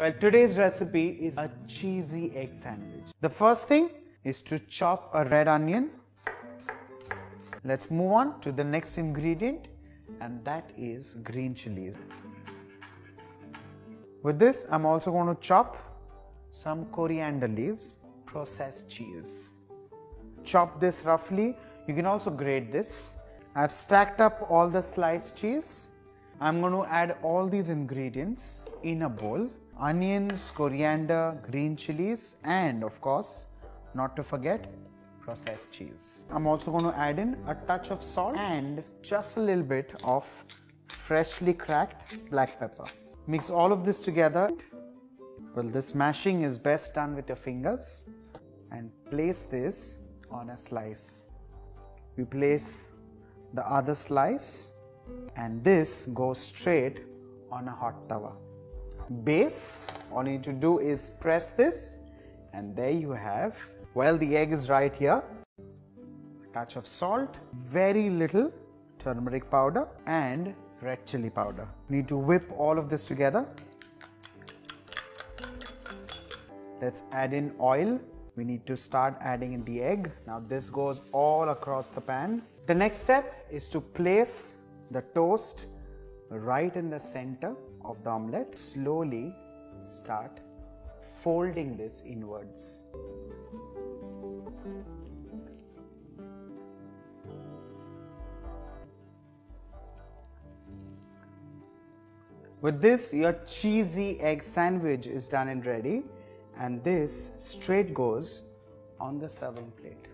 Well, today's recipe is a cheesy egg sandwich. The first thing is to chop a red onion. Let's move on to the next ingredient and that is green chilies. With this, I'm also going to chop some coriander leaves, processed cheese. Chop this roughly. You can also grate this. I've stacked up all the sliced cheese. I'm going to add all these ingredients in a bowl. Onions, coriander, green chilies and of course, not to forget, processed cheese. I'm also going to add in a touch of salt and just a little bit of freshly cracked black pepper. Mix all of this together. Well, this mashing is best done with your fingers and place this on a slice. We place the other slice and this goes straight on a hot tawa. Base, all you need to do is press this and there you have, well the egg is right here, a touch of salt, very little turmeric powder and red chili powder. Need to whip all of this together. Let's add in oil. We need to start adding in the egg. Now this goes all across the pan. The next step is to place the toast right in the center of the omelette. Slowly start folding this inwards. With this, your cheesy egg sandwich is done and ready and this straight goes on the serving plate.